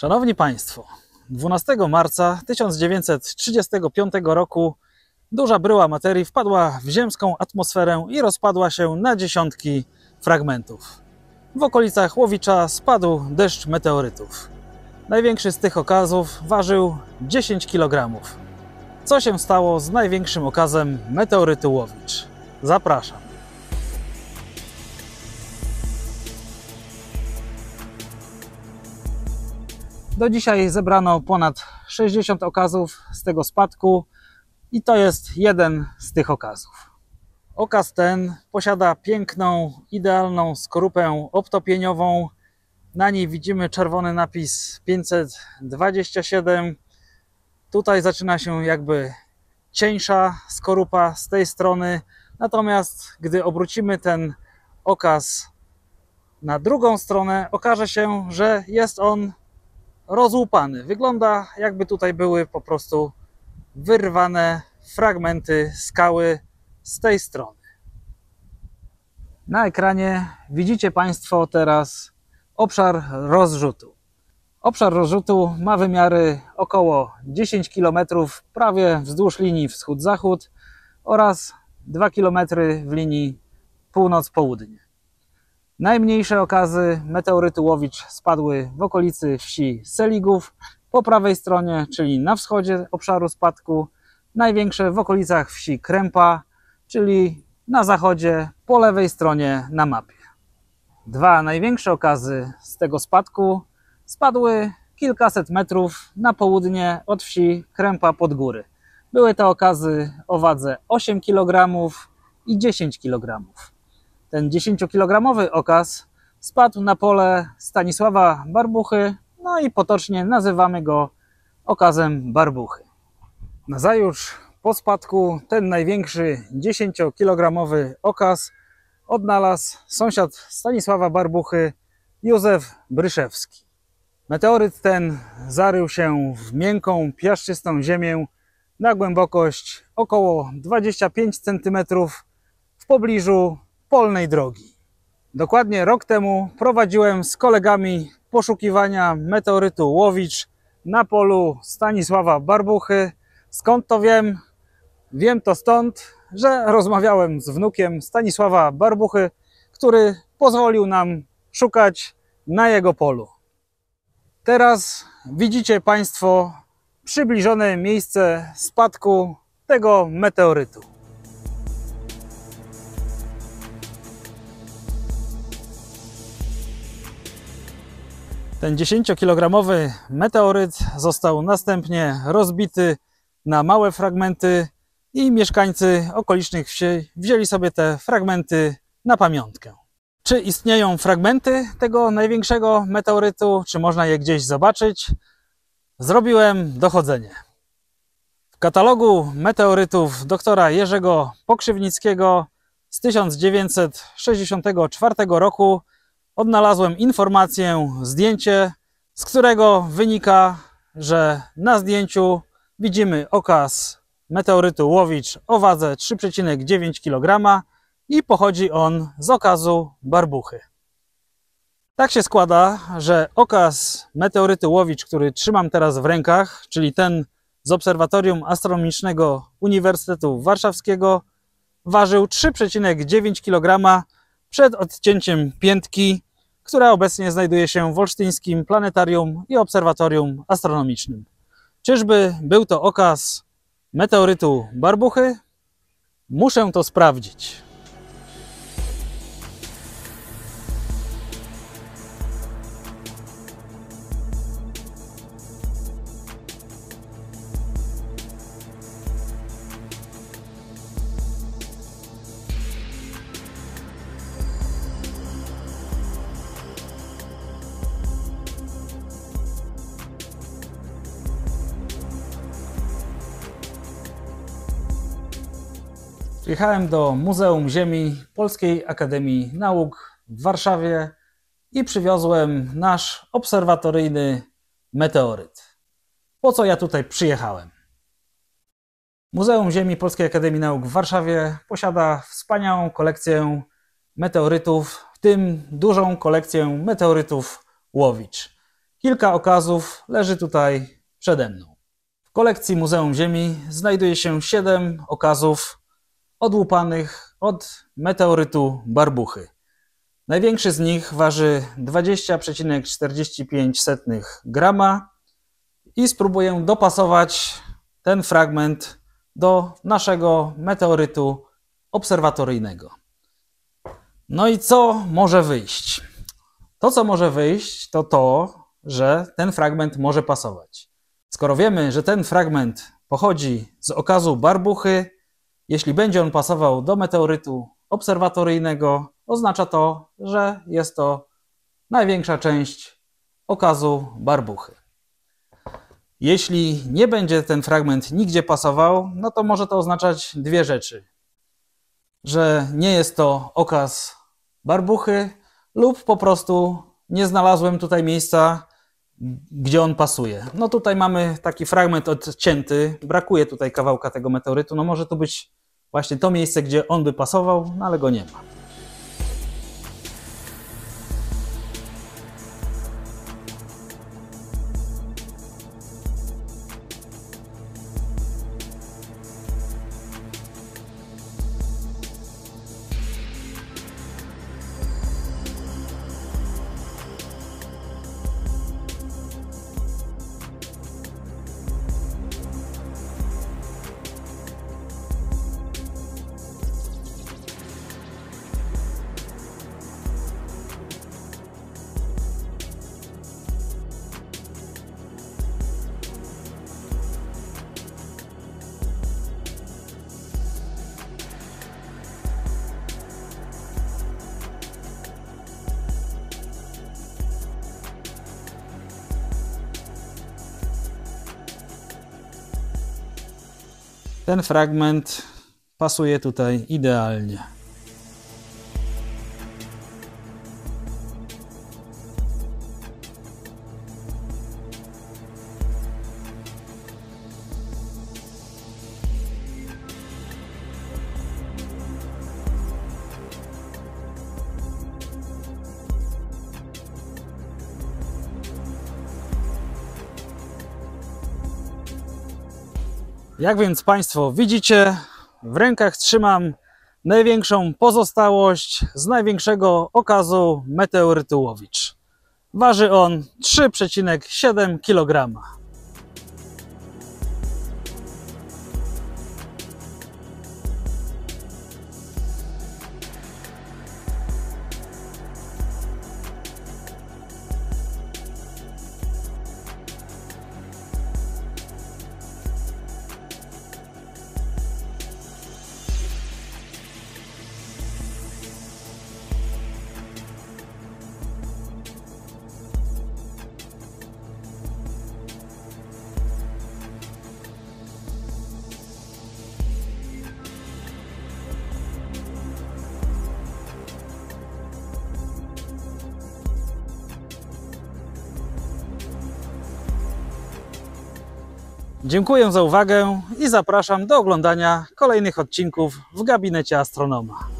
Szanowni Państwo, 12 marca 1935 roku duża bryła materii wpadła w ziemską atmosferę i rozpadła się na dziesiątki fragmentów. W okolicach Łowicza spadł deszcz meteorytów. Największy z tych okazów ważył 10 kg. Co się stało z największym okazem meteorytu Łowicz? Zapraszam. Do dzisiaj zebrano ponad 60 okazów z tego spadku i to jest jeden z tych okazów. Okaz ten posiada piękną, idealną skorupę obtopieniową. Na niej widzimy czerwony napis 527. Tutaj zaczyna się jakby cieńsza skorupa z tej strony. Natomiast gdy obrócimy ten okaz na drugą stronę, okaże się, że jest on rozłupany. Wygląda jakby tutaj były po prostu wyrwane fragmenty skały z tej strony. Na ekranie widzicie Państwo teraz obszar rozrzutu. Obszar rozrzutu ma wymiary około 10 km prawie wzdłuż linii wschód-zachód oraz 2 km w linii północ-południe. Najmniejsze okazy meteorytu Łowicz spadły w okolicy wsi Seligów po prawej stronie, czyli na wschodzie obszaru spadku. Największe w okolicach wsi Krępa, czyli na zachodzie po lewej stronie na mapie. Dwa największe okazy z tego spadku spadły kilkaset metrów na południe od wsi Krępa pod góry. Były to okazy o wadze 8 kg i 10 kg. Ten 10-kilogramowy okaz spadł na pole Stanisława Barbuchy, no i potocznie nazywamy go okazem Barbuchy. Nazajutrz po spadku ten największy 10-kilogramowy okaz odnalazł sąsiad Stanisława Barbuchy, Józef Bryszewski. Meteoryt ten zarył się w miękką, piaszczystą ziemię na głębokość około 25 cm w pobliżu polnej drogi. Dokładnie rok temu prowadziłem z kolegami poszukiwania meteorytu Łowicz na polu Stanisława Barbuchy. Skąd to wiem? Wiem to stąd, że rozmawiałem z wnukiem Stanisława Barbuchy, który pozwolił nam szukać na jego polu. Teraz widzicie Państwo przybliżone miejsce spadku tego meteorytu. Ten 10-kilogramowy meteoryt został następnie rozbity na małe fragmenty i mieszkańcy okolicznych wsi wzięli sobie te fragmenty na pamiątkę. Czy istnieją fragmenty tego największego meteorytu, czy można je gdzieś zobaczyć? Zrobiłem dochodzenie. W katalogu meteorytów doktora Jerzego Pokrzywnickiego z 1964 roku odnalazłem informację, zdjęcie, z którego wynika, że na zdjęciu widzimy okaz meteorytu Łowicz o wadze 3,9 kg i pochodzi on z okazu Barbuchy. Tak się składa, że okaz meteorytu Łowicz, który trzymam teraz w rękach, czyli ten z Obserwatorium Astronomicznego Uniwersytetu Warszawskiego, ważył 3,9 kg przed odcięciem piętki, która obecnie znajduje się w Olsztyńskim Planetarium i Obserwatorium Astronomicznym. Czyżby był to okaz meteorytu Barbuchy? Muszę to sprawdzić. Jechałem do Muzeum Ziemi Polskiej Akademii Nauk w Warszawie i przywiozłem nasz obserwatoryjny meteoryt. Po co ja tutaj przyjechałem? Muzeum Ziemi Polskiej Akademii Nauk w Warszawie posiada wspaniałą kolekcję meteorytów, w tym dużą kolekcję meteorytów Łowicz. Kilka okazów leży tutaj przede mną. W kolekcji Muzeum Ziemi znajduje się 7 okazów odłupanych od meteorytu Barbuchy. Największy z nich waży 20,45 grama i spróbuję dopasować ten fragment do naszego meteorytu obserwatoryjnego. No i co może wyjść? To, co może wyjść, to to, że ten fragment może pasować. Skoro wiemy, że ten fragment pochodzi z okazu barbuchy, jeśli będzie on pasował do meteorytu obserwatoryjnego, oznacza to, że jest to największa część okazu barbuchy. Jeśli nie będzie ten fragment nigdzie pasował, no to może to oznaczać dwie rzeczy. Że nie jest to okaz barbuchy, lub po prostu nie znalazłem tutaj miejsca, gdzie on pasuje. No tutaj mamy taki fragment odcięty, brakuje tutaj kawałka tego meteorytu. No może to być właśnie to miejsce, gdzie on by pasował, no ale go nie ma. Ten fragment pasuje tutaj idealnie. Jak więc Państwo widzicie, w rękach trzymam największą pozostałość z największego okazu meteorytu Łowicz. Waży on 3,7 kg. Dziękuję za uwagę i zapraszam do oglądania kolejnych odcinków w gabinecie astronoma.